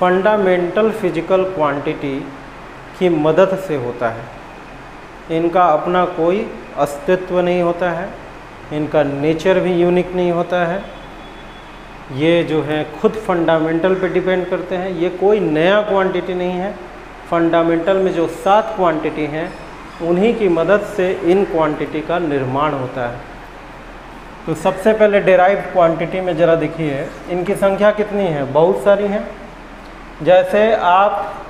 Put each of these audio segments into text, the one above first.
fundamental physical quantity की मदद से होता है इनका अपना कोई अस्तित्व नहीं होता है इनका नेचर भी यूनिक नहीं होता है ये जो है खुद फंडामेंटल पे डिपेंड करते हैं ये कोई नया क्वांटिटी नहीं है फंडामेंटल में जो सात क्वांटिटी हैं उन्हीं की मदद से इन क्वांटिटी का निर्माण होता है तो सबसे पहले डेराइव क्वांटिटी में ज़रा देखिए इनकी संख्या कितनी है बहुत सारी हैं जैसे आप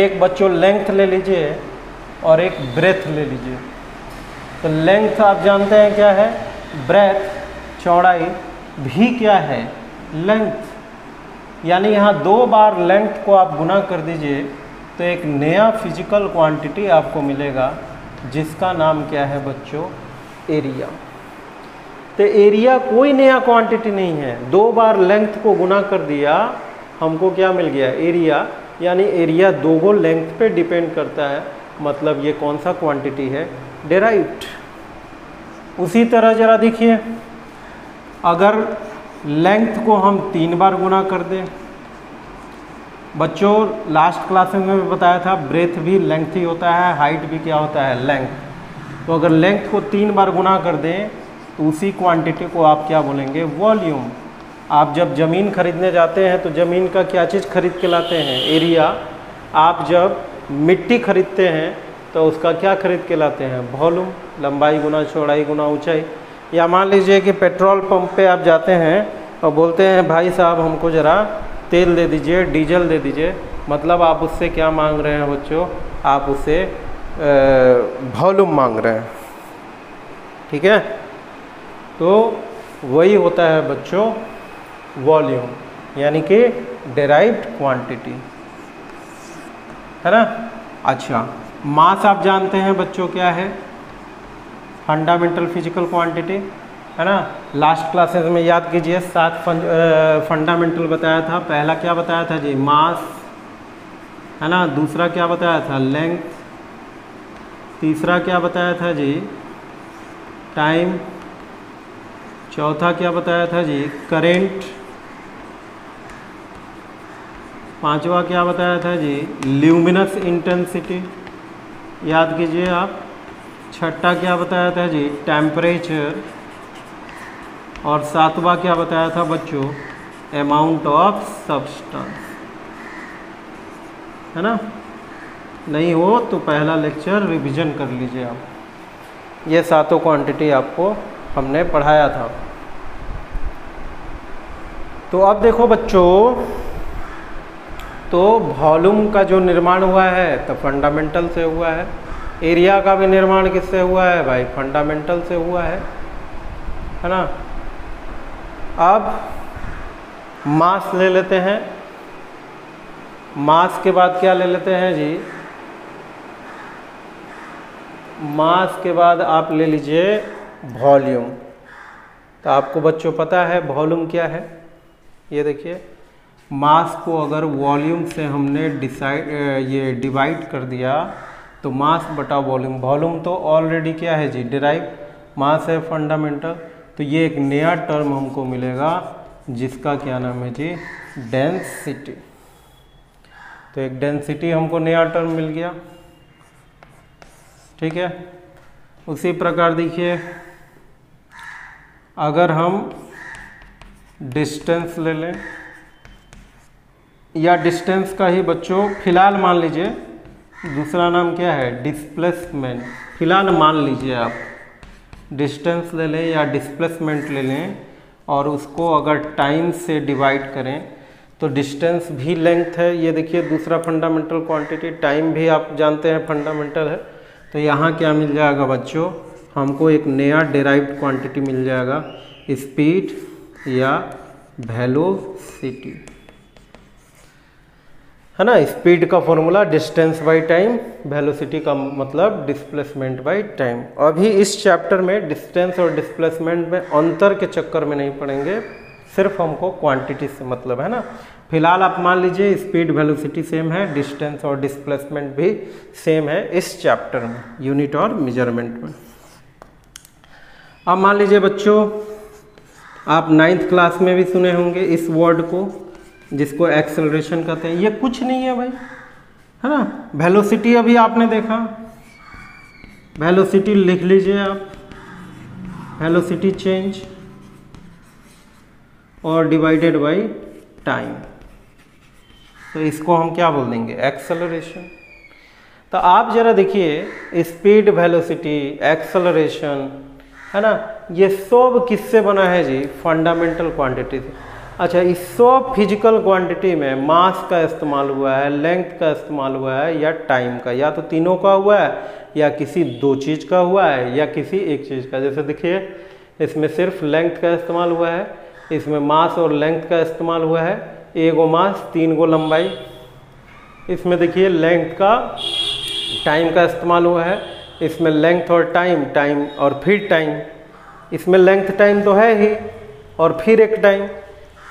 एक बच्चों लेंथ ले लीजिए और एक ब्रेथ ले लीजिए तो लेंथ आप जानते हैं क्या है ब्रेथ चौड़ाई भी क्या है लेंथ यानी यहाँ दो बार लेंथ को आप गुना कर दीजिए तो एक नया फिजिकल क्वांटिटी आपको मिलेगा जिसका नाम क्या है बच्चों एरिया तो एरिया कोई नया क्वांटिटी नहीं है दो बार लेंथ को गुना कर दिया हमको क्या मिल गया एरिया यानी एरिया गो लेंथ पे डिपेंड करता है मतलब ये कौन सा क्वांटिटी है डेराइव्ड उसी तरह ज़रा देखिए अगर लेंथ को हम तीन बार गुना कर दें बच्चों लास्ट क्लास में भी बताया था ब्रेथ भी लेंथ ही होता है हाइट भी क्या होता है लेंथ तो अगर लेंथ को तीन बार गुना कर दें तो उसी क्वांटिटी को आप क्या बोलेंगे वॉल्यूम आप जब ज़मीन खरीदने जाते हैं तो ज़मीन का क्या चीज़ खरीद के लाते हैं एरिया आप जब मिट्टी खरीदते हैं तो उसका क्या खरीद के लाते हैं वॉल्यूम लंबाई गुना चौड़ाई गुना ऊंचाई या मान लीजिए कि पेट्रोल पंप पे आप जाते हैं और बोलते हैं भाई साहब हमको ज़रा तेल दे दीजिए डीजल दे दीजिए मतलब आप उससे क्या मांग रहे हैं बच्चों आप उससे वॉल्यूम मांग रहे हैं ठीक है तो वही होता है बच्चों वॉल्यूम यानी कि डेराइव्ड क्वांटिटी है ना अच्छा मास आप जानते हैं बच्चों क्या है फंडामेंटल फिजिकल क्वांटिटी है ना लास्ट क्लासेस में याद कीजिए सात फंडामेंटल बताया था पहला क्या बताया था जी मास है ना दूसरा क्या बताया था लेंथ तीसरा क्या बताया था जी टाइम चौथा क्या बताया था जी करेंट पांचवा क्या बताया था जी ल्यूमिनस इंटेंसिटी याद कीजिए आप छठा क्या बताया था जी टेम्परेचर और सातवा क्या बताया था बच्चों अमाउंट ऑफ सब्सटेंस है ना नहीं हो तो पहला लेक्चर रिवीजन कर लीजिए आप ये सातों क्वांटिटी आपको हमने पढ़ाया था तो अब देखो बच्चों तो वॉल्यूम का जो निर्माण हुआ है तो फंडामेंटल से हुआ है एरिया का भी निर्माण किससे हुआ है भाई फंडामेंटल से हुआ है है ना अब मास ले लेते हैं मास के बाद क्या ले लेते हैं जी मास के बाद आप ले लीजिए वॉल्यूम तो आपको बच्चों पता है वॉल्यूम क्या है ये देखिए मास को अगर वॉल्यूम से हमने डिसाइड ये डिवाइड कर दिया तो मास बटा वॉल्यूम वॉल्यूम तो ऑलरेडी क्या है जी डिराइव मास है फंडामेंटल तो ये एक नया टर्म हमको मिलेगा जिसका क्या नाम है जी डेंसिटी तो एक डेंसिटी हमको नया टर्म मिल गया ठीक है उसी प्रकार देखिए अगर हम डिस्टेंस ले लें या डिस्टेंस का ही बच्चों फिलहाल मान लीजिए दूसरा नाम क्या है डिस्प्लेसमेंट फिलहाल मान लीजिए आप डिस्टेंस ले लें या डिस्प्लेसमेंट ले लें और उसको अगर टाइम से डिवाइड करें तो डिस्टेंस भी लेंथ है ये देखिए दूसरा फंडामेंटल क्वांटिटी टाइम भी आप जानते हैं फंडामेंटल है तो यहाँ क्या मिल जाएगा बच्चों हमको एक नया डिराइव क्वांटिटी मिल जाएगा स्पीड या वेलोसिटी है ना स्पीड का formula distance by time velocity का मतलब डिस्प्लेसमेंट बाय टाइम अभी इस चैप्टर में डिस्टेंस और डिस्प्लेसमेंट में अंतर के चक्कर में नहीं पड़ेंगे सिर्फ हमको क्वांटिटी से मतलब है ना फिलहाल आप मान लीजिए स्पीड वेलोसिटी सेम है डिस्टेंस और डिस्प्लेसमेंट भी सेम है इस चैप्टर में यूनिट और मेजरमेंट में अब मान लीजिए बच्चों आप नाइन्थ क्लास में भी सुने होंगे इस वर्ड को जिसको एक्सेलरेशन कहते हैं ये कुछ नहीं है भाई है ना वेलोसिटी अभी आपने देखा वेलोसिटी लिख लीजिए आप वेलोसिटी चेंज और डिवाइडेड बाय टाइम तो इसको हम क्या बोल देंगे एक्सेलरेशन तो आप जरा देखिए स्पीड वेलोसिटी एक्सेलरेशन है ना ये सब किससे बना है जी फंडामेंटल क्वांटिटी से अच्छा इस सौ फिजिकल क्वांटिटी में मास का इस्तेमाल हुआ है लेंथ का इस्तेमाल हुआ है या टाइम का या तो तीनों का हुआ है या किसी दो चीज़ का हुआ है या किसी एक चीज़ का जैसे देखिए इसमें सिर्फ लेंथ का इस्तेमाल हुआ है इसमें मास और लेंथ का इस्तेमाल हुआ है गो मास तीन गो लंबाई इसमें देखिए लेंथ का टाइम का इस्तेमाल हुआ है इसमें लेंथ और टाइम टाइम और फिर टाइम इसमें लेंथ टाइम तो है ही और फिर एक टाइम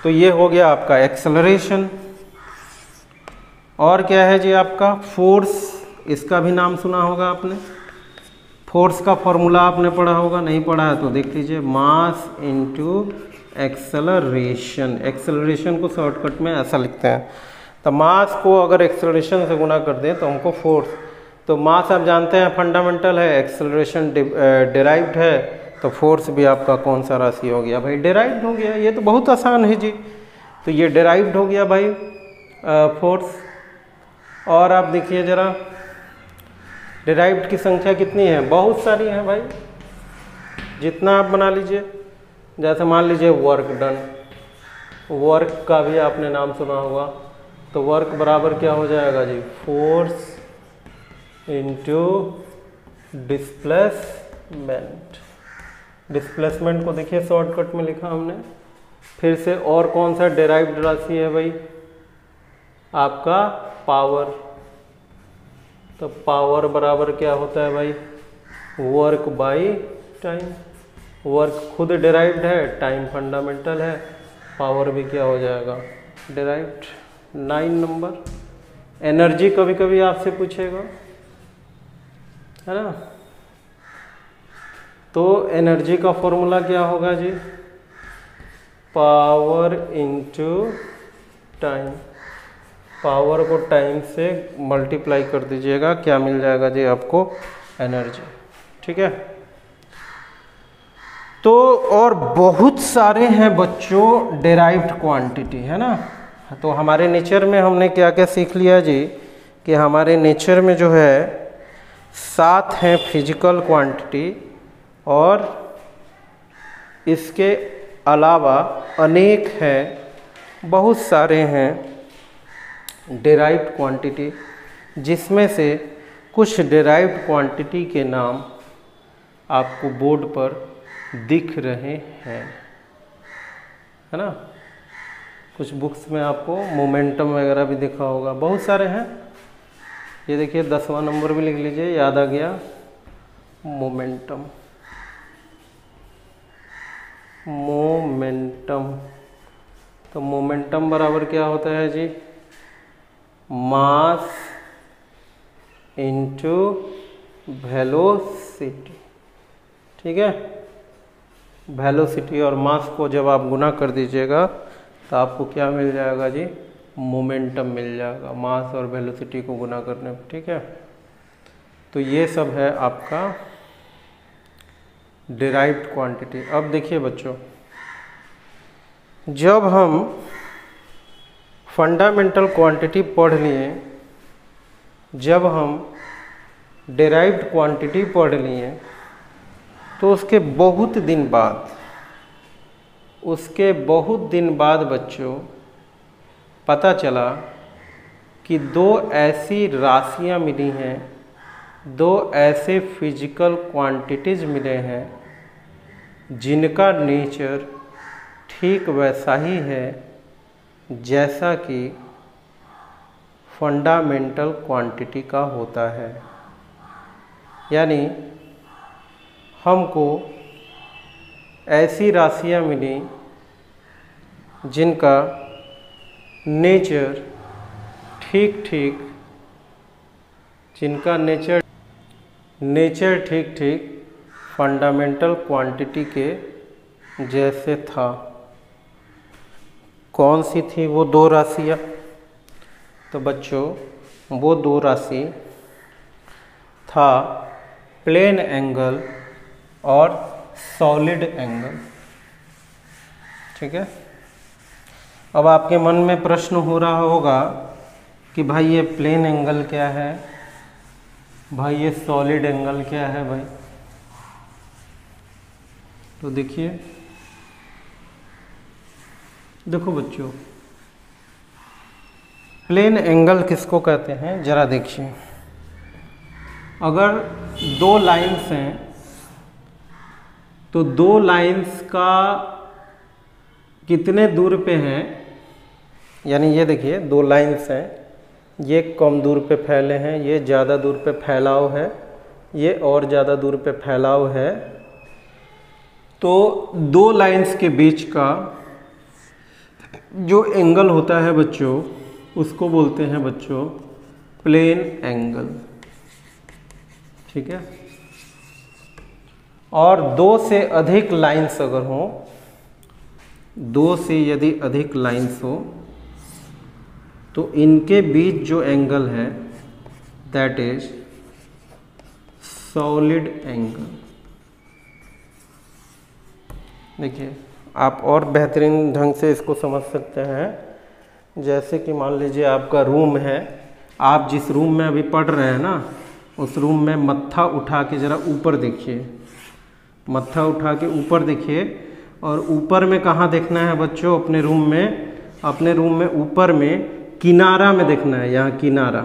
तो ये हो गया आपका एक्सलरेशन और क्या है जी आपका फोर्स इसका भी नाम सुना होगा आपने फोर्स का फॉर्मूला आपने पढ़ा होगा नहीं पढ़ा है तो देख लीजिए मास इनटू एक्सलरेशन एक्सलरेशन को शॉर्टकट में ऐसा लिखते हैं तो मास को अगर एक्सलरेशन से गुना कर दें तो हमको फोर्स तो मास आप जानते हैं फंडामेंटल है एक्सलरेशन डिराइव्ड है तो फोर्स भी आपका कौन सा राशि हो गया भाई डेराइव्ड हो गया ये तो बहुत आसान है जी तो ये डेराइव्ड हो गया भाई फोर्स और आप देखिए ज़रा डेराइव्ड की संख्या कितनी है बहुत सारी है भाई जितना आप बना लीजिए जैसे मान लीजिए वर्क डन वर्क का भी आपने नाम सुना होगा तो वर्क बराबर क्या हो जाएगा जी फोर्स इंटू डिस्प्लेसमेंट डिस्प्लेसमेंट को देखिए शॉर्टकट में लिखा हमने फिर से और कौन सा डेराइव्ड राशि है भाई आपका पावर तो पावर बराबर क्या होता है भाई वर्क बाय टाइम वर्क खुद डेराइव्ड है टाइम फंडामेंटल है पावर भी क्या हो जाएगा डेराइव्ड नाइन नंबर एनर्जी कभी कभी आपसे पूछेगा है ना तो एनर्जी का फॉर्मूला क्या होगा जी पावर इंटू टाइम पावर को टाइम से मल्टीप्लाई कर दीजिएगा क्या मिल जाएगा जी आपको एनर्जी ठीक है तो और बहुत सारे हैं बच्चों डेराइव्ड क्वांटिटी है ना तो हमारे नेचर में हमने क्या क्या सीख लिया जी कि हमारे नेचर में जो है सात हैं फिजिकल क्वांटिटी और इसके अलावा अनेक हैं बहुत सारे हैं डेराइव्ड क्वांटिटी जिसमें से कुछ डेराइव्ड क्वांटिटी के नाम आपको बोर्ड पर दिख रहे हैं है ना कुछ बुक्स में आपको मोमेंटम वगैरह भी दिखा होगा बहुत सारे हैं ये देखिए दसवां नंबर भी लिख लीजिए याद आ गया मोमेंटम मोमेंटम तो मोमेंटम बराबर क्या होता है जी मास इनटू वेलोसिटी ठीक है वेलोसिटी और मास को जब आप गुना कर दीजिएगा तो आपको क्या मिल जाएगा जी मोमेंटम मिल जाएगा मास और वेलोसिटी को गुना करने ठीक है तो ये सब है आपका डिराइव्ड क्वांटिटी अब देखिए बच्चों जब हम फंडामेंटल क्वांटिटी पढ़ लिए जब हम डिराइव्ड क्वांटिटी पढ़ लिए तो उसके बहुत दिन बाद उसके बहुत दिन बाद बच्चों पता चला कि दो ऐसी राशियां मिली हैं दो ऐसे फिजिकल क्वांटिटीज़ मिले हैं जिनका नेचर ठीक वैसा ही है जैसा कि फंडामेंटल क्वांटिटी का होता है यानी हमको ऐसी राशियां मिली जिनका नेचर ठीक ठीक जिनका नेचर नेचर ठीक ठीक फंडामेंटल क्वांटिटी के जैसे था कौन सी थी वो दो राशियाँ तो बच्चों वो दो राशि था प्लेन एंगल और सॉलिड एंगल ठीक है अब आपके मन में प्रश्न हो रहा होगा कि भाई ये प्लेन एंगल क्या है भाई ये सॉलिड एंगल क्या है भाई तो देखिए देखो बच्चों प्लेन एंगल किसको कहते हैं ज़रा देखिए अगर दो लाइंस हैं तो दो लाइंस का कितने दूर पे हैं यानी ये देखिए दो लाइंस हैं ये कम दूर पे फैले हैं ये ज़्यादा दूर पे फैलाव है ये और ज़्यादा दूर पे फैलाव है तो दो लाइंस के बीच का जो एंगल होता है बच्चों उसको बोलते हैं बच्चों प्लेन एंगल ठीक है और दो से अधिक लाइंस अगर हो दो से यदि अधिक लाइंस हो तो इनके बीच जो एंगल है दैट इज सॉलिड एंगल देखिए आप और बेहतरीन ढंग से इसको समझ सकते हैं जैसे कि मान लीजिए आपका रूम है आप जिस रूम में अभी पढ़ रहे हैं ना उस रूम में मत्था उठा के ज़रा ऊपर देखिए मत्था उठा के ऊपर देखिए और ऊपर में कहाँ देखना है बच्चों अपने रूम में अपने रूम में ऊपर में किनारा में देखना है यहाँ किनारा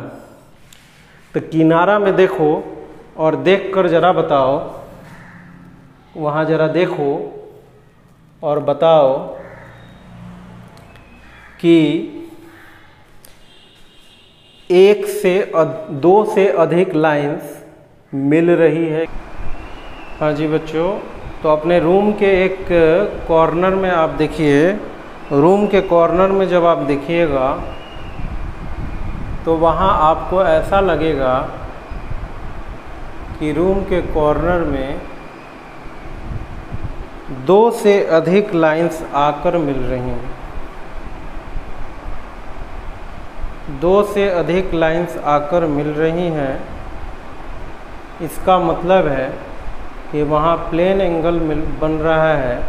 तो किनारा में देखो और देख कर ज़रा बताओ वहाँ ज़रा देखो और बताओ कि एक से दो से अधिक लाइंस मिल रही है हाँ जी बच्चों तो अपने रूम के एक कॉर्नर में आप देखिए रूम के कॉर्नर में जब आप देखिएगा तो वहाँ आपको ऐसा लगेगा कि रूम के कॉर्नर में दो से अधिक लाइंस आकर मिल रही हैं दो से अधिक लाइंस आकर मिल रही हैं इसका मतलब है कि वहाँ प्लेन एंगल मिल बन रहा है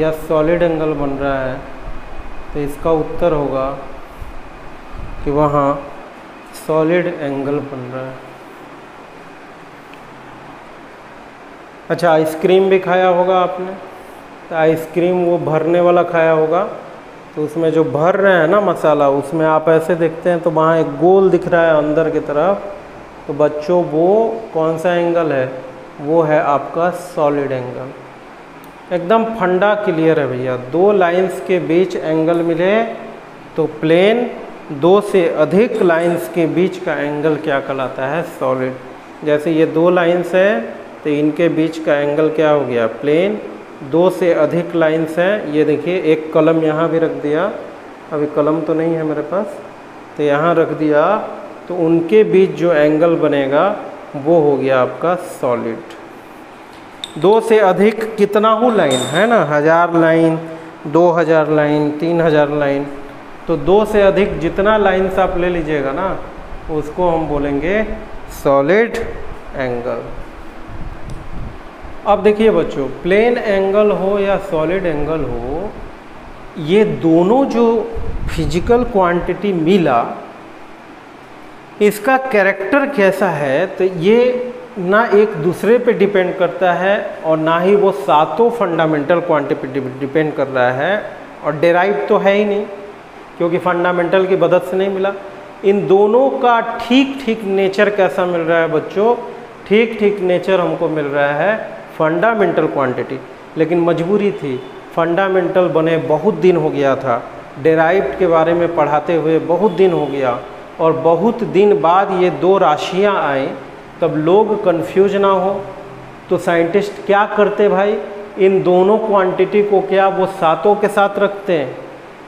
या सॉलिड एंगल बन रहा है तो इसका उत्तर होगा कि वहाँ सॉलिड एंगल बन रहा है अच्छा आइसक्रीम भी खाया होगा आपने तो आइसक्रीम वो भरने वाला खाया होगा तो उसमें जो भर रहे हैं ना मसाला उसमें आप ऐसे देखते हैं तो वहाँ एक गोल दिख रहा है अंदर की तरफ तो बच्चों वो कौन सा एंगल है वो है आपका सॉलिड एंगल एकदम फंडा क्लियर है भैया दो लाइंस के बीच एंगल मिले तो प्लेन दो से अधिक लाइंस के बीच का एंगल क्या कहलाता है सॉलिड जैसे ये दो लाइंस है तो इनके बीच का एंगल क्या हो गया प्लेन दो से अधिक लाइंस हैं ये देखिए एक कलम यहाँ भी रख दिया अभी कलम तो नहीं है मेरे पास तो यहाँ रख दिया तो उनके बीच जो एंगल बनेगा वो हो गया आपका सॉलिड दो से अधिक कितना हो लाइन है ना हज़ार लाइन दो हज़ार लाइन तीन हज़ार लाइन तो दो से अधिक जितना लाइन्स आप ले लीजिएगा ना उसको हम बोलेंगे सॉलिड एंगल अब देखिए बच्चों प्लेन एंगल हो या सॉलिड एंगल हो ये दोनों जो फिजिकल क्वांटिटी मिला इसका कैरेक्टर कैसा है तो ये ना एक दूसरे पे डिपेंड करता है और ना ही वो सातों फंडामेंटल क्वांटिटी पे डिपेंड कर रहा है और डेराइव तो है ही नहीं क्योंकि फंडामेंटल की मदद से नहीं मिला इन दोनों का ठीक ठीक नेचर कैसा मिल रहा है बच्चों ठीक ठीक नेचर हमको मिल रहा है फंडामेंटल क्वांटिटी लेकिन मजबूरी थी फंडामेंटल बने बहुत दिन हो गया था डेराइव्ड के बारे में पढ़ाते हुए बहुत दिन हो गया और बहुत दिन बाद ये दो राशियाँ आई तब लोग कन्फ्यूज ना हो तो साइंटिस्ट क्या करते भाई इन दोनों क्वांटिटी को क्या वो सातों के साथ रखते हैं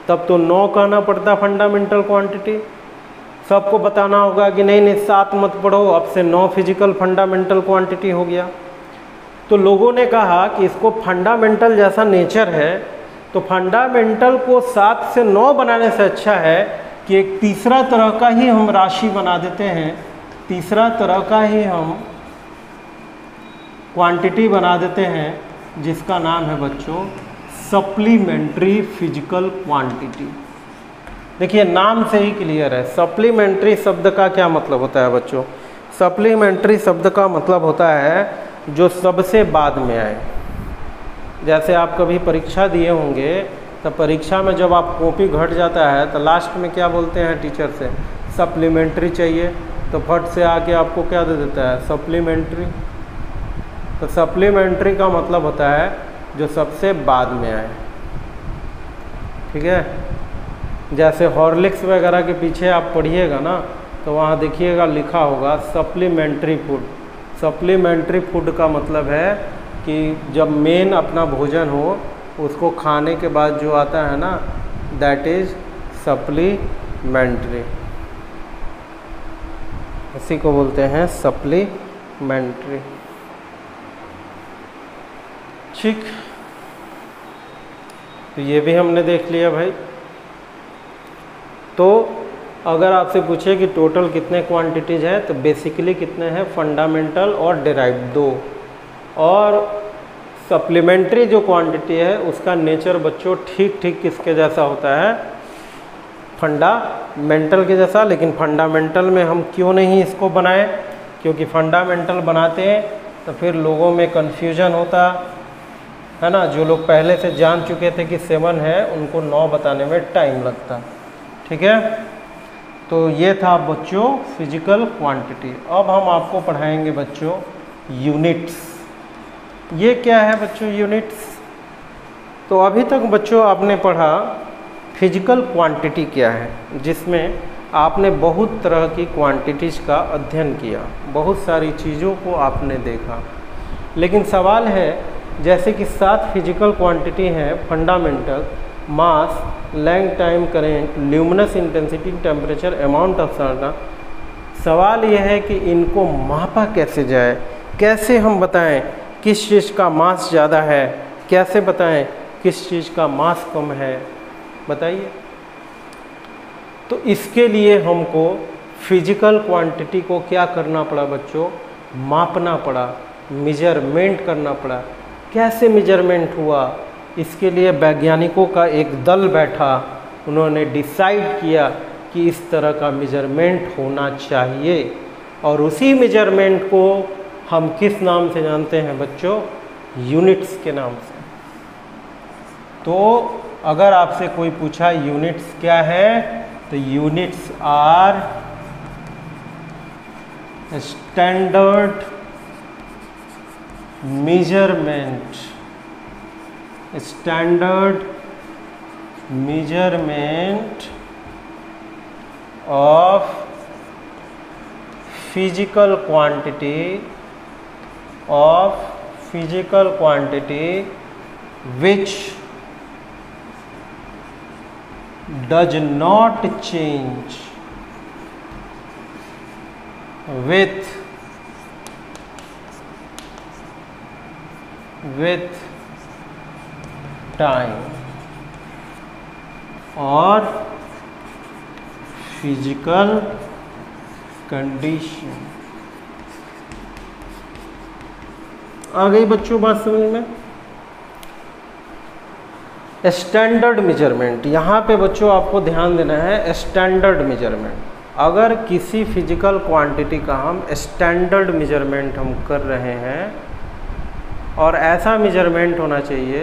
तब तो नौ कहना पड़ता फंडामेंटल क्वांटिटी सबको बताना होगा कि नहीं नहीं सात मत पढ़ो अब से नौ फिजिकल फंडामेंटल क्वांटिटी हो गया तो लोगों ने कहा कि इसको फंडामेंटल जैसा नेचर है तो फंडामेंटल को सात से नौ बनाने से अच्छा है कि एक तीसरा तरह का ही हम राशि बना देते हैं तीसरा तरह का ही हम क्वांटिटी बना देते हैं जिसका नाम है बच्चों सप्लीमेंट्री फिजिकल क्वांटिटी देखिए नाम से ही क्लियर है सप्लीमेंट्री शब्द का क्या मतलब होता है बच्चों सप्लीमेंट्री शब्द का मतलब होता है जो सबसे बाद में आए जैसे आप कभी परीक्षा दिए होंगे तो परीक्षा में जब आप कॉपी घट जाता है तो लास्ट में क्या बोलते हैं टीचर से सप्लीमेंट्री चाहिए तो फट से आके आपको क्या दे देता है सप्लीमेंट्री तो सप्लीमेंट्री का मतलब होता है जो सबसे बाद में आए ठीक है जैसे हॉर्लिक्स वगैरह के पीछे आप पढ़िएगा ना तो वहाँ देखिएगा लिखा होगा सप्लीमेंट्री फूड सप्लीमेंट्री फूड का मतलब है कि जब मेन अपना भोजन हो उसको खाने के बाद जो आता है ना दैट इज़ सप्लीमेंट्री इसी को बोलते हैं सप्लीमेंट्री ठीक तो ये भी हमने देख लिया भाई तो अगर आपसे पूछे कि टोटल कितने क्वांटिटीज़ हैं तो बेसिकली कितने हैं फंडामेंटल और डेराइव दो और सप्लीमेंट्री जो क्वांटिटी है उसका नेचर बच्चों ठीक ठीक किसके जैसा होता है फंडामेंटल के जैसा लेकिन फंडामेंटल में हम क्यों नहीं इसको बनाएं क्योंकि फंडामेंटल बनाते हैं तो फिर लोगों में कन्फ्यूजन होता है ना जो लोग पहले से जान चुके थे कि सेवन है उनको नौ बताने में टाइम लगता ठीक है तो ये था बच्चों फिजिकल क्वांटिटी अब हम आपको पढ़ाएंगे बच्चों यूनिट्स ये क्या है बच्चों यूनिट्स तो अभी तक बच्चों आपने पढ़ा फिजिकल क्वांटिटी क्या है जिसमें आपने बहुत तरह की क्वांटिटीज़ का अध्ययन किया बहुत सारी चीज़ों को आपने देखा लेकिन सवाल है जैसे कि सात फिजिकल क्वांटिटी हैं fundamental mass length time current luminous intensity temperature amount of सारना सवाल यह है कि इनको मापा कैसे जाए कैसे हम बताएं किस चीज़ का मास ज़्यादा है कैसे बताएं किस चीज़ का मास कम है बताइए तो इसके लिए हमको फिजिकल क्वांटिटी को क्या करना पड़ा बच्चों मापना पड़ा मेजरमेंट करना पड़ा कैसे मेजरमेंट हुआ इसके लिए वैज्ञानिकों का एक दल बैठा उन्होंने डिसाइड किया कि इस तरह का मेजरमेंट होना चाहिए और उसी मेजरमेंट को हम किस नाम से जानते हैं बच्चों यूनिट्स के नाम से तो अगर आपसे कोई पूछा यूनिट्स क्या है तो units are standard measurement standard measurement of physical quantity which does not change with time और फिजिकल कंडीशन आ गई बच्चों बात समझ में स्टैंडर्ड मेजरमेंट यहाँ पे बच्चों आपको ध्यान देना है स्टैंडर्ड मेजरमेंट अगर किसी फिजिकल क्वांटिटी का हम स्टैंडर्ड मेजरमेंट हम कर रहे हैं और ऐसा मेजरमेंट होना चाहिए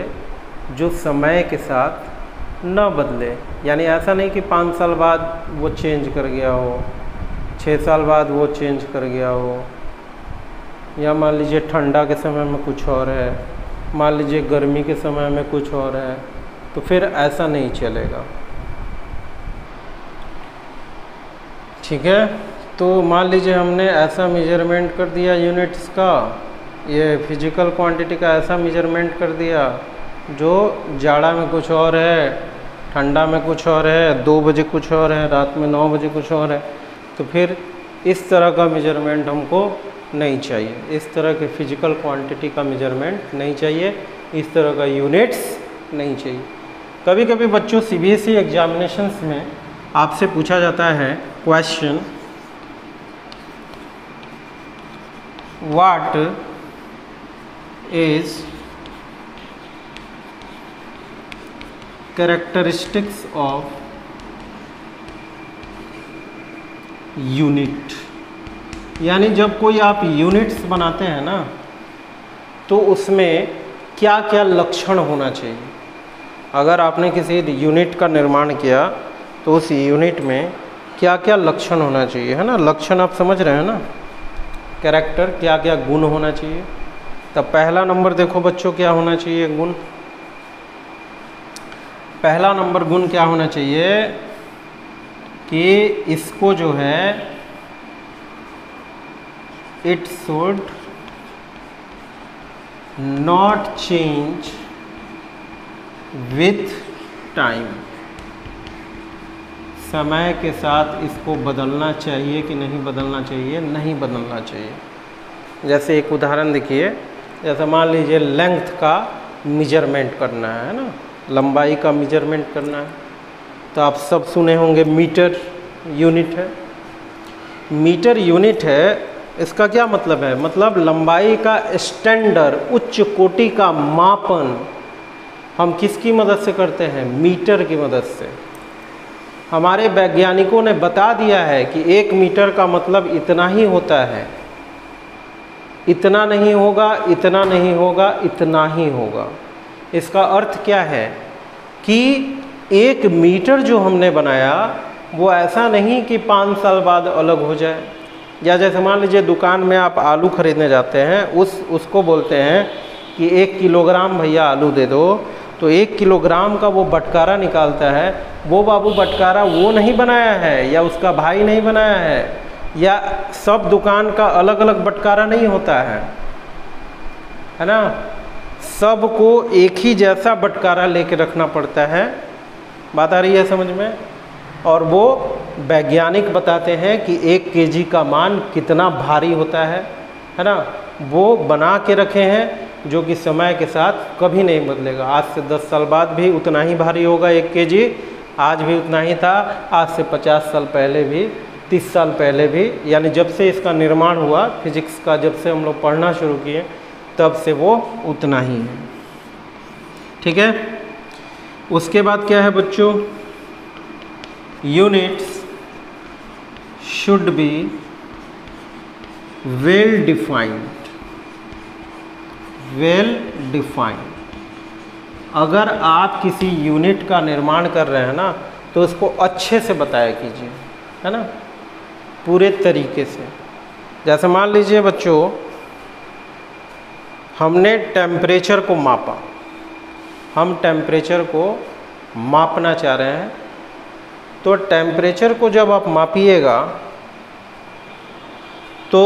जो समय के साथ न बदले यानी ऐसा नहीं कि पाँच साल बाद वो चेंज कर गया हो छः साल बाद वो चेंज कर गया हो या मान लीजिए ठंडा के समय में कुछ और है मान लीजिए गर्मी के समय में कुछ और है तो फिर ऐसा नहीं चलेगा ठीक है तो मान लीजिए हमने ऐसा मेजरमेंट कर दिया यूनिट्स का ये फिजिकल क्वांटिटी का ऐसा मेजरमेंट कर दिया जो जाड़ा में कुछ और है ठंडा में कुछ और है दो बजे कुछ और है रात में नौ बजे कुछ और है तो फिर इस तरह का मेजरमेंट हमको नहीं चाहिए इस तरह के फिजिकल क्वांटिटी का मेजरमेंट नहीं चाहिए इस तरह का यूनिट्स नहीं चाहिए कभी कभी बच्चों C B S E examinations में आपसे पूछा जाता है question what is characteristics of unit यानी जब कोई आप यूनिट्स बनाते हैं ना तो उसमें क्या क्या लक्षण होना चाहिए अगर आपने किसी यूनिट का निर्माण किया तो उस यूनिट में क्या क्या लक्षण होना चाहिए है ना लक्षण आप समझ रहे हैं ना कैरेक्टर क्या क्या गुण होना चाहिए तब तो पहला नंबर देखो बच्चों क्या होना चाहिए गुण पहला नंबर गुण क्या होना चाहिए कि इसको जो है it should not change with time समय के साथ इसको बदलना चाहिए कि नहीं बदलना चाहिए नहीं बदलना चाहिए जैसे एक उदाहरण देखिए जैसे मान लीजिए लेंथ का मेजरमेंट करना है ना लंबाई का मेजरमेंट करना है तो आप सब सुने होंगे मीटर यूनिट है मीटर यूनिट है इसका क्या मतलब है मतलब लंबाई का स्टैंडर्ड उच्च कोटि का मापन हम किसकी मदद से करते हैं मीटर की मदद से हमारे वैज्ञानिकों ने बता दिया है कि एक मीटर का मतलब इतना ही होता है इतना नहीं होगा इतना नहीं होगा इतना ही होगा इसका अर्थ क्या है कि एक मीटर जो हमने बनाया वो ऐसा नहीं कि पाँच साल बाद अलग हो जाए या जैसे मान लीजिए दुकान में आप आलू खरीदने जाते हैं उस उसको बोलते हैं कि एक किलोग्राम भैया आलू दे दो तो एक किलोग्राम का वो बटकारा निकालता है वो बाबू बटकारा वो नहीं बनाया है या उसका भाई नहीं बनाया है या सब दुकान का अलग अलग बटकारा नहीं होता है है ना सबको एक ही जैसा बटकारा लेके रखना पड़ता है बात आ रही है समझ में और वो वैज्ञानिक बताते हैं कि एक केजी का मान कितना भारी होता है है ना वो बना के रखे हैं जो कि समय के साथ कभी नहीं बदलेगा आज से 10 साल बाद भी उतना ही भारी होगा एक केजी आज भी उतना ही था आज से 50 साल पहले भी 30 साल पहले भी यानी जब से इसका निर्माण हुआ फिजिक्स का जब से हम लोग पढ़ना शुरू किए तब से वो उतना ही है ठीक है उसके बाद क्या है बच्चों units should be well defined well defined अगर आप किसी यूनिट का निर्माण कर रहे हैं ना तो उसको अच्छे से बताया कीजिए है ना पूरे तरीके से जैसे मान लीजिए बच्चों हमने टेम्परेचर को मापा हम टेम्परेचर को मापना चाह रहे हैं तो टेम्परेचर को जब आप मापिएगा तो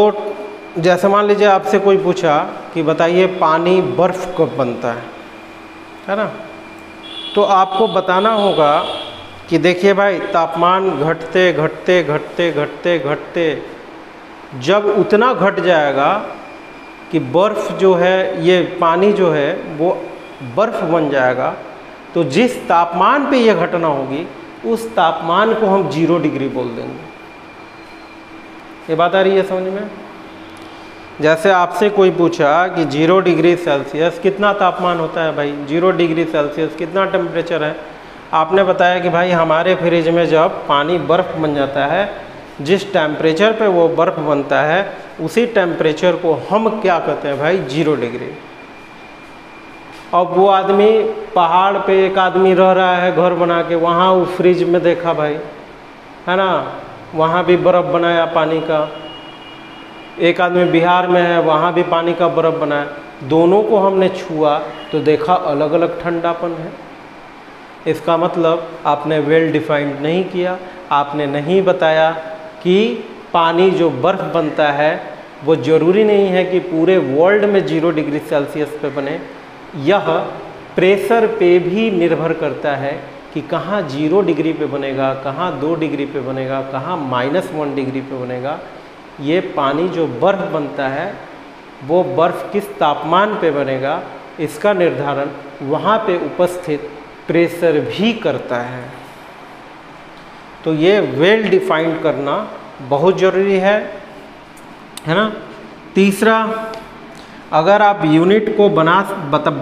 जैसे मान लीजिए आपसे कोई पूछा कि बताइए पानी बर्फ़ कब बनता है है ना तो आपको बताना होगा कि देखिए भाई तापमान घटते घटते घटते घटते घटते जब उतना घट जाएगा कि बर्फ़ जो है ये पानी जो है वो बर्फ़ बन जाएगा तो जिस तापमान पे ये घटना होगी उस तापमान को हम जीरो डिग्री बोल देंगे ये बात आ रही है समझ में जैसे आपसे कोई पूछा कि जीरो डिग्री सेल्सियस कितना तापमान होता है भाई जीरो डिग्री सेल्सियस कितना टेम्परेचर है आपने बताया कि भाई हमारे फ्रिज में जब पानी बर्फ़ बन जाता है जिस टेम्परेचर पे वो बर्फ़ बनता है उसी टेम्परेचर को हम क्या कहते हैं भाई जीरो डिग्री अब वो आदमी पहाड़ पे एक आदमी रह रहा है घर बना के वहाँ वो फ्रिज में देखा भाई है ना वहाँ भी बर्फ़ बनाया पानी का एक आदमी बिहार में है वहाँ भी पानी का बर्फ़ बनाया दोनों को हमने छुआ तो देखा अलग अलग ठंडापन है इसका मतलब आपने वेल डिफाइंड नहीं किया आपने नहीं बताया कि पानी जो बर्फ़ बनता है वो ज़रूरी नहीं है कि पूरे वर्ल्ड में जीरो डिग्री सेल्सियस पे बने यह प्रेशर पे भी निर्भर करता है कि कहाँ जीरो डिग्री पे बनेगा कहाँ दो डिग्री पे बनेगा कहाँ माइनस वन डिग्री पे बनेगा ये पानी जो बर्फ़ बनता है वो बर्फ़ किस तापमान पे बनेगा इसका निर्धारण वहाँ पे उपस्थित प्रेशर भी करता है तो ये वेल डिफाइंड करना बहुत ज़रूरी है है ना तीसरा अगर आप यूनिट को बना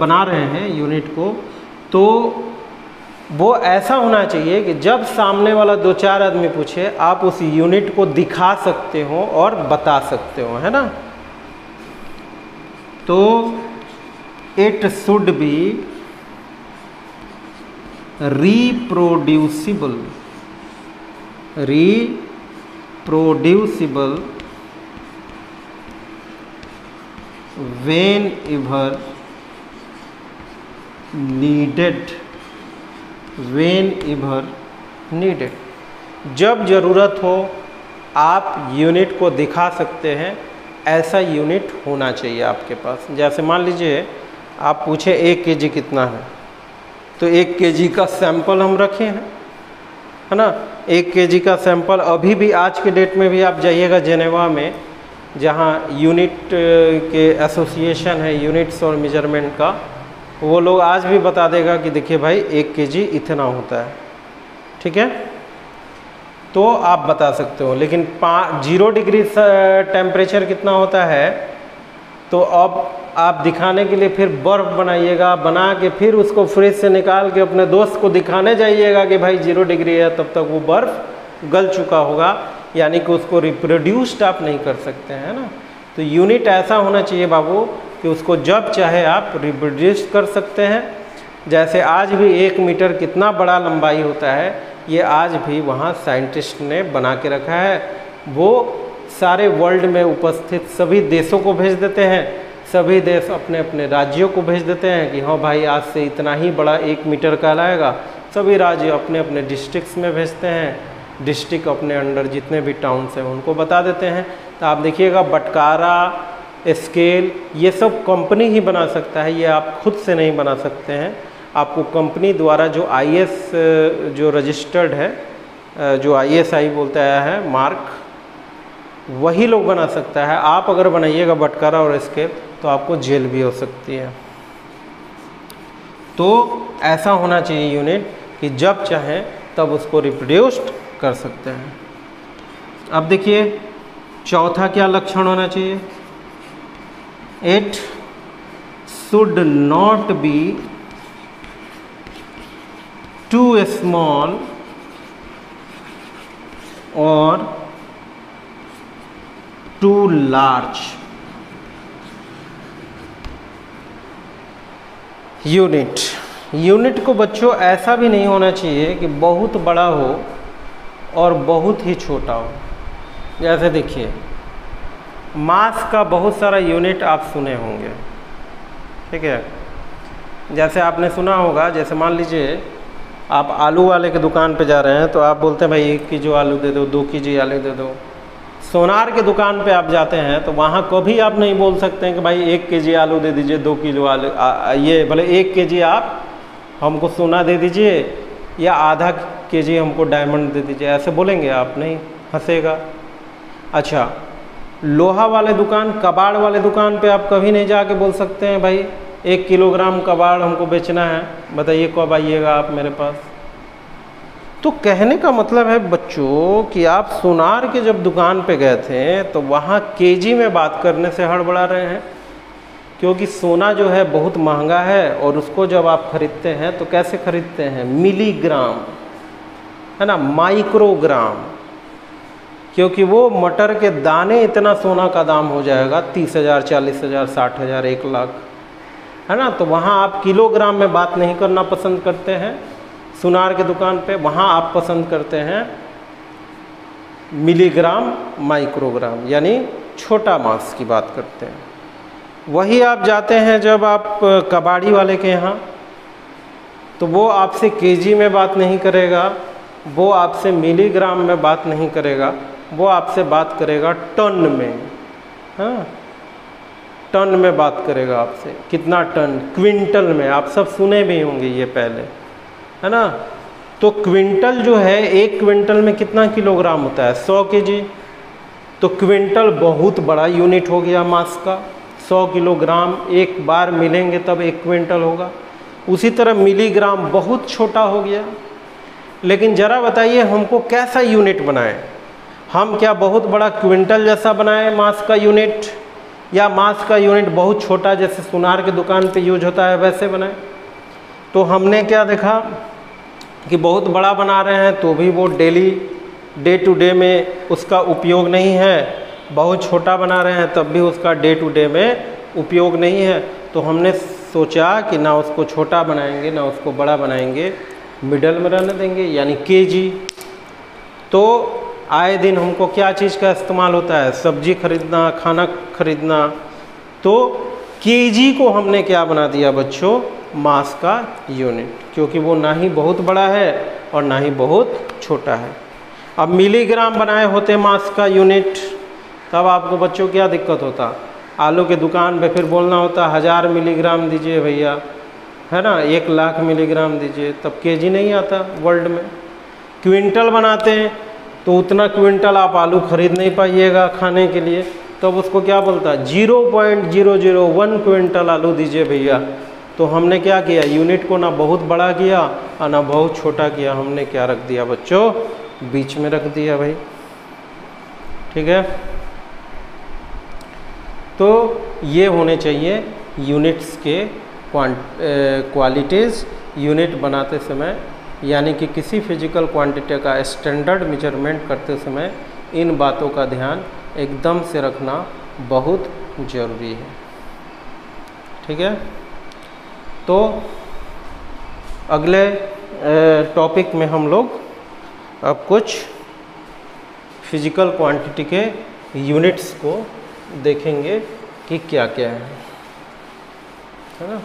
बना रहे हैं यूनिट को तो वो ऐसा होना चाहिए कि जब सामने वाला दो चार आदमी पूछे आप उस यूनिट को दिखा सकते हो और बता सकते हो है ना तो it should be reproducible reproducible whenever needed whenever needed जब ज़रूरत हो आप यूनिट को दिखा सकते हैं ऐसा यूनिट होना चाहिए आपके पास जैसे मान लीजिए आप पूछे एक के जी कितना है तो एक के जी का सैंपल हम रखे हैं है ना एक के जी का सैंपल अभी भी आज के डेट में भी आप जाइएगा जेनेवा में जहाँ यूनिट uh, के एसोसिएशन है यूनिट्स और मेजरमेंट का वो लोग आज भी बता देगा कि देखिए भाई एक के इतना होता है ठीक है तो आप बता सकते हो लेकिन पाँच जीरो डिग्री टेम्परेचर कितना होता है तो अब आप दिखाने के लिए फिर बर्फ़ बनाइएगा बना के फिर उसको फ्रिज से निकाल के अपने दोस्त को दिखाने जाइएगा कि भाई जीरो डिग्री है तब तक वो बर्फ़ गल चुका होगा यानी कि उसको रिप्रोड्यूस्ड आप नहीं कर सकते हैं ना तो यूनिट ऐसा होना चाहिए बाबू कि उसको जब चाहे आप रिप्रोड्यूस कर सकते हैं जैसे आज भी एक मीटर कितना बड़ा लंबाई होता है ये आज भी वहाँ साइंटिस्ट ने बना के रखा है वो सारे वर्ल्ड में उपस्थित सभी देशों को भेज देते हैं सभी देश अपने अपने राज्यों को भेज देते हैं कि हाँ भाई आज से इतना ही बड़ा एक मीटर का लाएगा सभी राज्य अपने अपने डिस्ट्रिक्ट्स में भेजते हैं डिस्ट्रिक्ट अपने अंडर जितने भी टाउन्स हैं उनको बता देते हैं तो आप देखिएगा बटकारा स्केल ये सब कंपनी ही बना सकता है ये आप खुद से नहीं बना सकते हैं आपको कंपनी द्वारा जो आई जो रजिस्टर्ड है जो आई एस आई बोलता है मार्क वही लोग बना सकता है आप अगर बनाइएगा बटकारा और स्केल तो आपको जेल भी हो सकती है तो ऐसा होना चाहिए यूनिट कि जब चाहें तब उसको रिप्रोड्यूस्ड कर सकते हैं अब देखिए चौथा क्या लक्षण होना चाहिए it should not be too small और टू लार्ज यूनिट यूनिट को बच्चों ऐसा भी नहीं होना चाहिए कि बहुत बड़ा हो और बहुत ही छोटा हो जैसे देखिए मास का बहुत सारा यूनिट आप सुने होंगे ठीक है जैसे आपने सुना होगा जैसे मान लीजिए आप आलू वाले के दुकान पे जा रहे हैं तो आप बोलते हैं भाई एक के जी आलू दे दो दो के जी आलू दे दो सोनार के दुकान पे आप जाते हैं तो वहाँ कभी आप नहीं बोल सकते हैं कि भाई एक के जी आलू दे दीजिए दो किलो आलू आ, ये भले एक के जी आप हमको सोना दे दीजिए या आधा के जी हमको डायमंड दे दीजिए ऐसे बोलेंगे आप नहीं हंसेगा अच्छा लोहा वाले दुकान कबाड़ वाले दुकान पे आप कभी नहीं जाके बोल सकते हैं भाई एक किलोग्राम कबाड़ हमको बेचना है बताइए कब आइएगा आप मेरे पास तो कहने का मतलब है बच्चों कि आप सुनार के जब दुकान पे गए थे तो वहाँ केजी में बात करने से हड़बड़ा रहे हैं क्योंकि सोना जो है बहुत महंगा है और उसको जब आप खरीदते हैं तो कैसे खरीदते हैं मिलीग्राम है ना माइक्रोग्राम क्योंकि वो मटर के दाने इतना सोना का दाम हो जाएगा तीस हज़ार चालीस हज़ार साठ हज़ार एक लाख है ना तो वहाँ आप किलोग्राम में बात नहीं करना पसंद करते हैं सुनार के दुकान पे वहाँ आप पसंद करते हैं मिलीग्राम माइक्रोग्राम यानी छोटा मांस की बात करते हैं वही आप जाते हैं जब आप कबाड़ी वाले के यहाँ तो वो आपसे केजी में बात नहीं करेगा वो आपसे मिलीग्राम में बात नहीं करेगा वो आपसे बात करेगा टन में हाँ टन में बात करेगा आपसे कितना टन क्विंटल में आप सब सुने भी होंगे ये पहले है ना तो क्विंटल जो है एक क्विंटल में कितना किलोग्राम होता है सौ के जी तो क्विंटल बहुत बड़ा यूनिट हो गया मास का सौ किलोग्राम एक बार मिलेंगे तब एक क्विंटल होगा उसी तरह मिलीग्राम बहुत छोटा हो गया लेकिन ज़रा बताइए हमको कैसा यूनिट बनाएं हम क्या बहुत बड़ा क्विंटल जैसा बनाए मास का यूनिट या मास का यूनिट बहुत छोटा जैसे सुनार के दुकान पे यूज होता है वैसे बनाए तो हमने क्या देखा कि बहुत बड़ा बना रहे हैं तो भी वो डेली डे टू डे में उसका उपयोग नहीं है बहुत छोटा बना रहे हैं तब भी उसका डे टू डे में उपयोग नहीं है तो हमने सोचा कि ना उसको छोटा बनाएंगे ना उसको बड़ा बनाएंगे मिडल में रहने देंगे यानी के जी तो आए दिन हमको क्या चीज़ का इस्तेमाल होता है सब्जी खरीदना खाना खरीदना तो के जी को हमने क्या बना दिया बच्चों मास का यूनिट क्योंकि वो ना ही बहुत बड़ा है और ना ही बहुत छोटा है अब मिलीग्राम बनाए होते मास का यूनिट तब आपको बच्चों क्या दिक्कत होता आलू के दुकान पे फिर बोलना होता हज़ार मिलीग्राम दीजिए भैया है ना एक लाख मिलीग्राम दीजिए तब केजी नहीं आता वर्ल्ड में क्विंटल बनाते हैं तो उतना क्विंटल आप आलू खरीद नहीं पाइएगा खाने के लिए तब उसको क्या बोलता है zero point zero zero one quintal आलू दीजिए भैया तो हमने क्या किया यूनिट को ना बहुत बड़ा किया और ना बहुत छोटा किया हमने क्या रख दिया बच्चों बीच में रख दिया भाई ठीक है तो ये होने चाहिए यूनिट्स के क्वालिटीज़ यूनिट eh, बनाते समय यानी कि किसी फिजिकल क्वांटिटी का स्टैंडर्ड मेजरमेंट करते समय इन बातों का ध्यान एकदम से रखना बहुत ज़रूरी है ठीक है तो अगले टॉपिक eh, में हम लोग अब कुछ फिजिकल क्वांटिटी के यूनिट्स को देखेंगे कि क्या क्या है है ना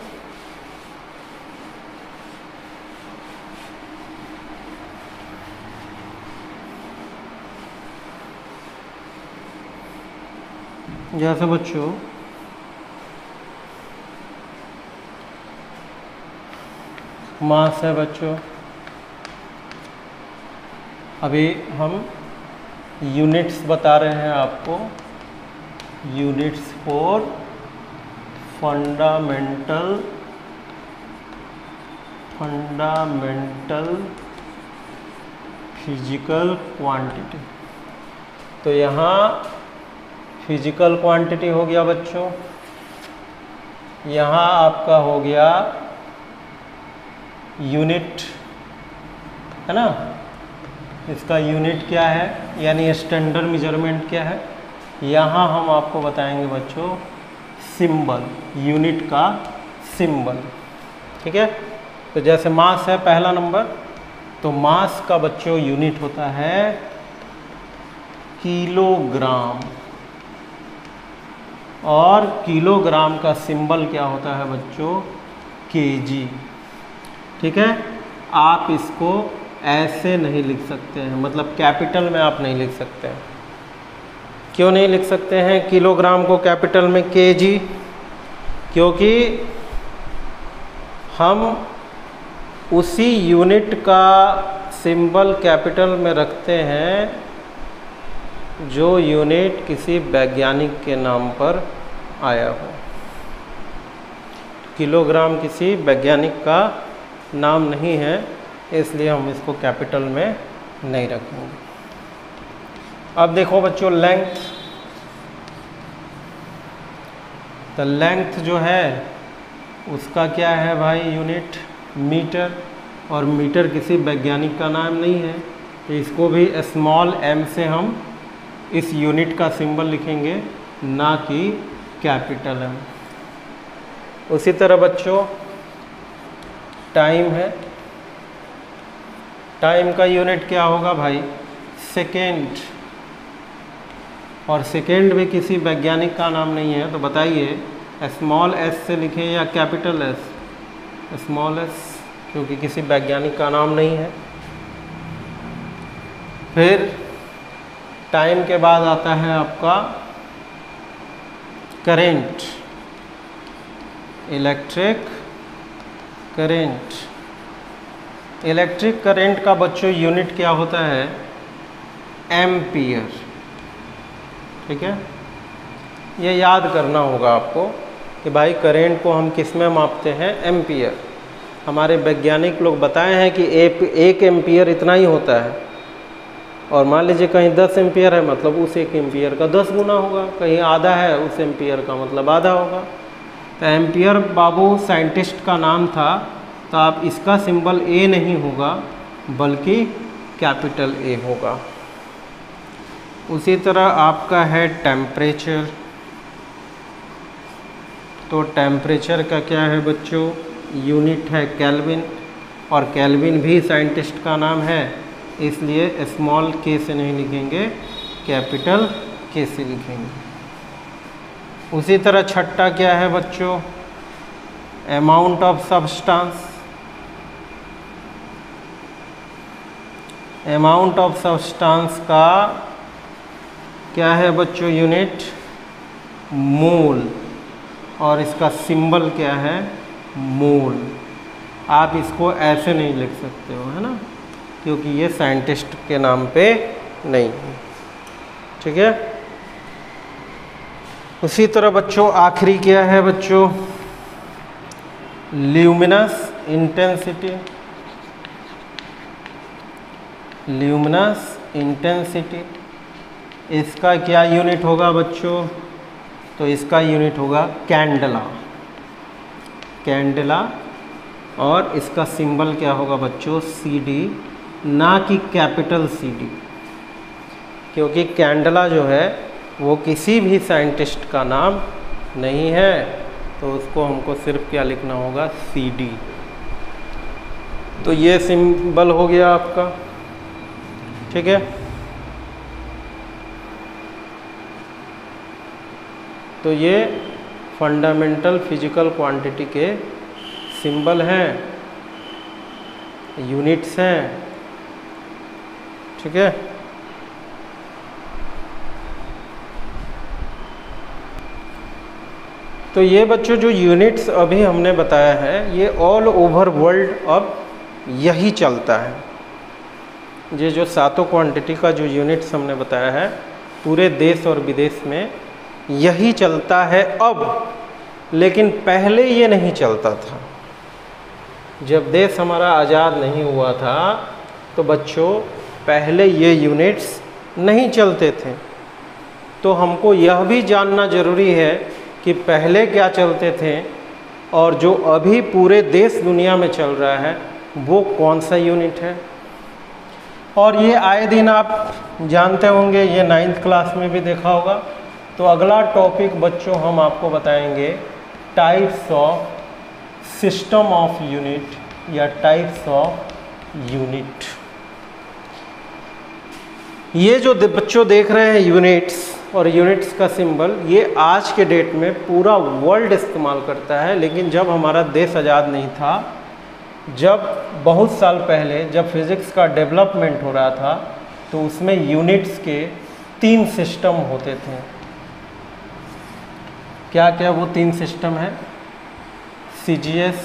जैसे बच्चों मास है बच्चों अभी हम यूनिट्स बता रहे हैं आपको units for fundamental fundamental physical quantity तो यहाँ फिजिकल क्वांटिटी हो गया बच्चों यहाँ आपका हो गया यूनिट है ना इसका यूनिट क्या है यानी स्टैंडर्ड मेजरमेंट क्या है यहाँ हम आपको बताएंगे बच्चों सिंबल यूनिट का सिंबल ठीक है तो जैसे मास है पहला नंबर तो मास का बच्चों यूनिट होता है किलोग्राम और किलोग्राम का सिंबल क्या होता है बच्चों केजी ठीक है आप इसको ऐसे नहीं लिख सकते हैं मतलब कैपिटल में आप नहीं लिख सकते हैं क्यों नहीं लिख सकते हैं किलोग्राम को कैपिटल में केजी क्योंकि हम उसी यूनिट का सिंबल कैपिटल में रखते हैं जो यूनिट किसी वैज्ञानिक के नाम पर आया हो किलोग्राम किसी वैज्ञानिक का नाम नहीं है इसलिए हम इसको कैपिटल में नहीं रखेंगे अब देखो बच्चों लेंथ तो लेंथ जो है उसका क्या है भाई यूनिट मीटर और मीटर किसी वैज्ञानिक का नाम नहीं है तो इसको भी स्मॉल एम से हम इस यूनिट का सिंबल लिखेंगे ना कि कैपिटल एम उसी तरह बच्चों टाइम है टाइम का यूनिट क्या होगा भाई सेकेंड और सेकेंड भी किसी वैज्ञानिक का नाम नहीं है तो बताइए स्मॉल एस से लिखें या कैपिटल एस स्मॉल एस क्योंकि किसी वैज्ञानिक का नाम नहीं है फिर टाइम के बाद आता है आपका current electric current electric current का बच्चों यूनिट क्या होता है एम्पियर ठीक है ये याद करना होगा आपको कि भाई करेंट को हम किस में मापते हैं एम्पियर हमारे वैज्ञानिक लोग बताए हैं कि एक एक एम्पियर इतना ही होता है और मान लीजिए कहीं दस एम्पियर है मतलब उस एक एम्पियर का दस गुना होगा कहीं आधा है उस एम्पियर का मतलब आधा होगा तो एम्पियर बाबू साइंटिस्ट का नाम था तो आप इसका सिंबल ए नहीं होगा बल्कि कैपिटल ए होगा उसी तरह आपका है टेम्परेचर तो टेम्परेचर का क्या है बच्चों यूनिट है कैलविन और कैलविन भी साइंटिस्ट का नाम है इसलिए स्मॉल के से नहीं लिखेंगे कैपिटल के से लिखेंगे उसी तरह छठा क्या है बच्चों amount of substance amount of substance का क्या है बच्चों यूनिट मोल और इसका सिंबल क्या है मोल आप इसको ऐसे नहीं लिख सकते हो है ना क्योंकि ये साइंटिस्ट के नाम पे नहीं है ठीक है उसी तरह बच्चों आखिरी क्या है बच्चों ल्यूमिनस इंटेंसिटी ल्यूमिनस इंटेंसिटी इसका क्या यूनिट होगा बच्चों तो इसका यूनिट होगा कैंडला कैंडला और इसका सिंबल क्या होगा बच्चों सी डी ना कि कैपिटल सी डी क्योंकि कैंडला जो है वो किसी भी साइंटिस्ट का नाम नहीं है तो उसको हमको सिर्फ क्या लिखना होगा सी डी तो ये सिंबल हो गया आपका ठीक है तो ये फंडामेंटल फिजिकल क्वांटिटी के सिंबल हैं यूनिट्स हैं ठीक है तो ये बच्चों जो यूनिट्स अभी हमने बताया है ये ऑल ओवर वर्ल्ड अब यही चलता है ये जो सातों क्वांटिटी का जो यूनिट्स हमने बताया है पूरे देश और विदेश में यही चलता है अब लेकिन पहले ये नहीं चलता था जब देश हमारा आज़ाद नहीं हुआ था तो बच्चों पहले ये यूनिट्स नहीं चलते थे तो हमको यह भी जानना ज़रूरी है कि पहले क्या चलते थे और जो अभी पूरे देश दुनिया में चल रहा है वो कौन सा यूनिट है और ये आए दिन आप जानते होंगे ये नाइन्थ क्लास में भी देखा होगा तो अगला टॉपिक बच्चों हम आपको बताएंगे types of system of unit या टाइप्स ऑफ यूनिट ये जो बच्चों देख रहे हैं यूनिट्स और यूनिट्स का सिंबल ये आज के डेट में पूरा वर्ल्ड इस्तेमाल करता है लेकिन जब हमारा देश आज़ाद नहीं था जब बहुत साल पहले जब फिज़िक्स का डेवलपमेंट हो रहा था तो उसमें यूनिट्स के तीन सिस्टम होते थे क्या क्या वो तीन सिस्टम है C G S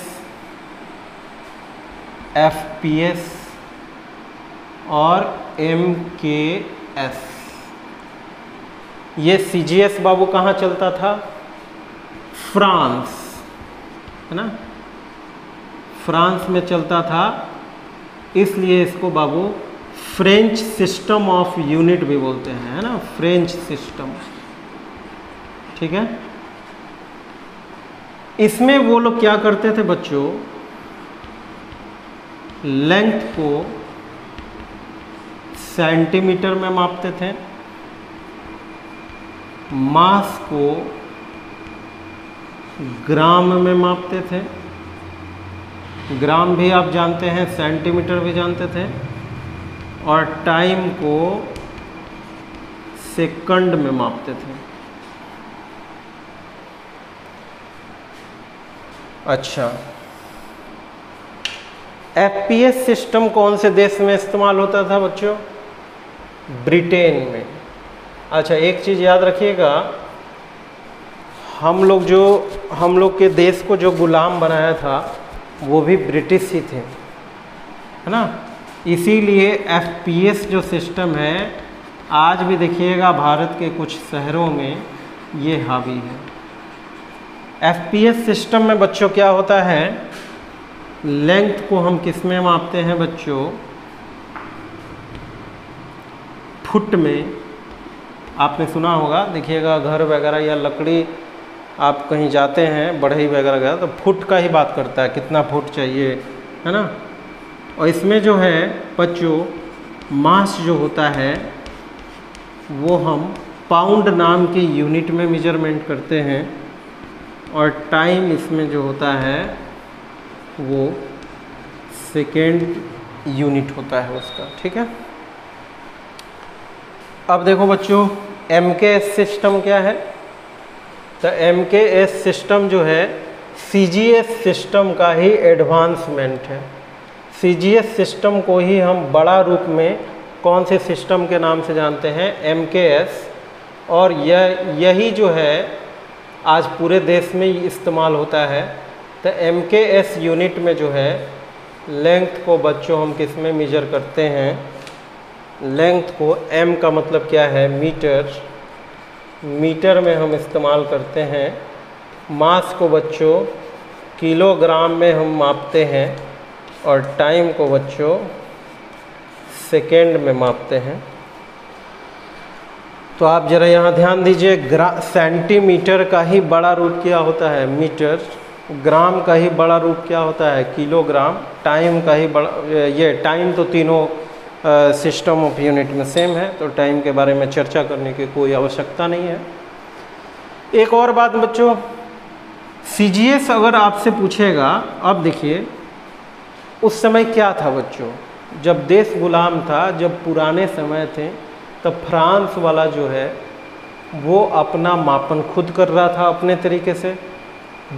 F P S और एम के एस ये सी जी एस बाबू कहाँ चलता था फ्रांस है ना फ्रांस में चलता था इसलिए इसको बाबू फ्रेंच सिस्टम ऑफ यूनिट भी बोलते हैं है ना फ्रेंच सिस्टम ठीक है इसमें वो लोग क्या करते थे बच्चों लेंथ को सेंटीमीटर में मापते थे मास को ग्राम में मापते थे ग्राम भी आप जानते हैं सेंटीमीटर भी जानते थे और टाइम को सेकंड में मापते थे अच्छा एफ सिस्टम कौन से देश में इस्तेमाल होता था बच्चों ब्रिटेन में अच्छा एक चीज़ याद रखिएगा हम लोग जो हम लोग के देश को जो गुलाम बनाया था वो भी ब्रिटिश ही थे है ना इसीलिए एफ जो सिस्टम है आज भी देखिएगा भारत के कुछ शहरों में ये हावी है एफ सिस्टम में बच्चों क्या होता है लेंथ को हम किस में मापते हैं बच्चों फुट में आपने सुना होगा देखिएगा घर वगैरह या लकड़ी आप कहीं जाते हैं बढ़ई वगैरह तो फुट का ही बात करता है कितना फुट चाहिए है ना और इसमें जो है बच्चों मास जो होता है वो हम पाउंड नाम के यूनिट में मेजरमेंट करते हैं और टाइम इसमें जो होता है वो सेकेंड यूनिट होता है उसका ठीक है अब देखो बच्चों एम के एस सिस्टम क्या है तो एम के एस सिस्टम जो है सी जी एस सिस्टम का ही एडवांसमेंट है सी जी एस सिस्टम को ही हम बड़ा रूप में कौन से सिस्टम के नाम से जानते हैं एम के एस और यह यही जो है आज पूरे देश में इस्तेमाल होता है तो एम के एस यूनिट में जो है लेंथ को बच्चों हम किस में मेजर करते हैं लेंथ को एम का मतलब क्या है मीटर मीटर में हम इस्तेमाल करते हैं मास को बच्चों किलोग्राम में हम मापते हैं और टाइम को बच्चों सेकेंड में मापते हैं तो आप ज़रा यहाँ ध्यान दीजिए ग्रा सेंटीमीटर का ही बड़ा रूप क्या होता है मीटर ग्राम का ही बड़ा रूप क्या होता है किलोग्राम टाइम का ही बड़ा ये टाइम तो तीनों सिस्टम ऑफ यूनिट में सेम है तो टाइम के बारे में चर्चा करने की कोई आवश्यकता नहीं है एक और बात बच्चों सी अगर आपसे पूछेगा अब देखिए उस समय क्या था बच्चों जब देश गुलाम था जब पुराने समय थे तब फ्रांस वाला जो है वो अपना मापन खुद कर रहा था अपने तरीके से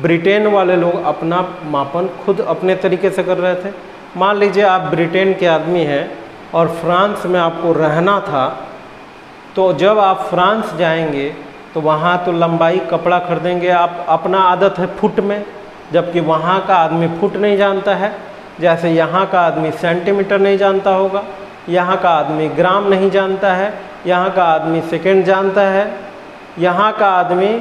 ब्रिटेन वाले लोग अपना मापन खुद अपने तरीके से कर रहे थे मान लीजिए आप ब्रिटेन के आदमी हैं और फ्रांस में आपको रहना था तो जब आप फ्रांस जाएंगे तो वहाँ तो लंबाई कपड़ा खरीदेंगे आप अपना आदत है फुट में जबकि वहाँ का आदमी फुट नहीं जानता है जैसे यहाँ का आदमी सेंटीमीटर नहीं जानता होगा यहाँ का आदमी ग्राम नहीं जानता है यहाँ का आदमी सेकेंड जानता है यहाँ का आदमी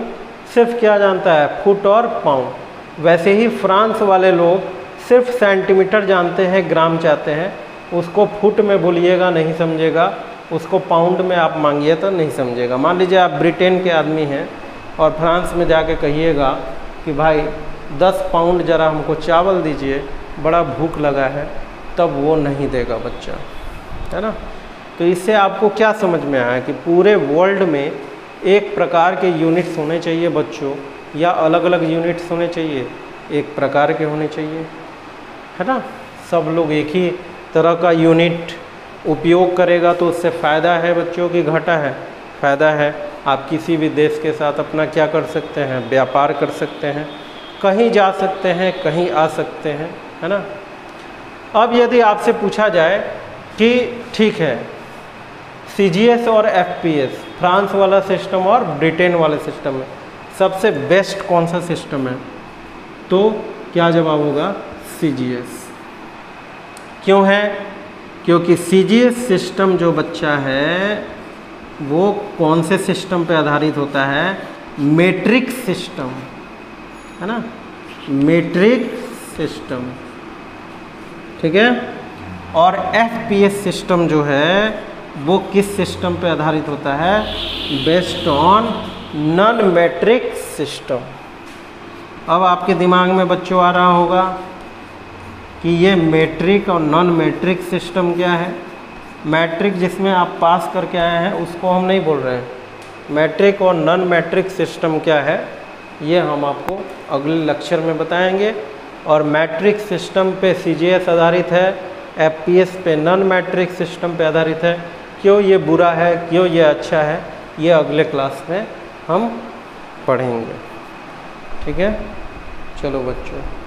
सिर्फ क्या जानता है फुट और पाउंड वैसे ही फ्रांस वाले लोग सिर्फ सेंटीमीटर जानते हैं ग्राम चाहते हैं उसको फुट में बोलिएगा नहीं समझेगा उसको पाउंड में आप मांगिए तो नहीं समझेगा मान लीजिए आप ब्रिटेन के आदमी हैं और फ्रांस में जाके कहिएगा कि भाई दस पाउंड ज़रा हमको चावल दीजिए बड़ा भूख लगा है तब वो नहीं देगा बच्चा है ना तो इससे आपको क्या समझ में आया कि पूरे वर्ल्ड में एक प्रकार के यूनिट्स होने चाहिए बच्चों या अलग अलग यूनिट्स होने चाहिए एक प्रकार के होने चाहिए है ना सब लोग एक ही तरह का यूनिट उपयोग करेगा तो उससे फ़ायदा है बच्चों की घाटा है फ़ायदा है आप किसी भी देश के साथ अपना क्या कर सकते हैं व्यापार कर सकते हैं कहीं जा सकते हैं कहीं आ सकते हैं है ना अब यदि आपसे पूछा जाए कि ठीक है सी और एफ फ्रांस वाला सिस्टम और ब्रिटेन वाले सिस्टम में सबसे बेस्ट कौन सा सिस्टम है तो क्या जवाब होगा सी जी एस क्यों है क्योंकि सी सिस्टम जो बच्चा है वो कौन से सिस्टम पे आधारित होता है मेट्रिक सिस्टम है ना मेट्रिक सिस्टम ठीक है और एफ सिस्टम जो है वो किस सिस्टम पे आधारित होता है based on non metric system अब आपके दिमाग में बच्चों आ रहा होगा कि ये मेट्रिक और नॉन मैट्रिक सिस्टम क्या है मैट्रिक जिसमें आप पास करके आए हैं उसको हम नहीं बोल रहे हैं मैट्रिक और नॉन मैट्रिक सिस्टम क्या है ये हम आपको अगले लेक्चर में बताएंगे और मैट्रिक सिस्टम पे सी आधारित है एफ पे नॉन मैट्रिक सिस्टम पे आधारित है क्यों ये बुरा है क्यों ये अच्छा है ये अगले क्लास में हम पढ़ेंगे ठीक है चलो बच्चों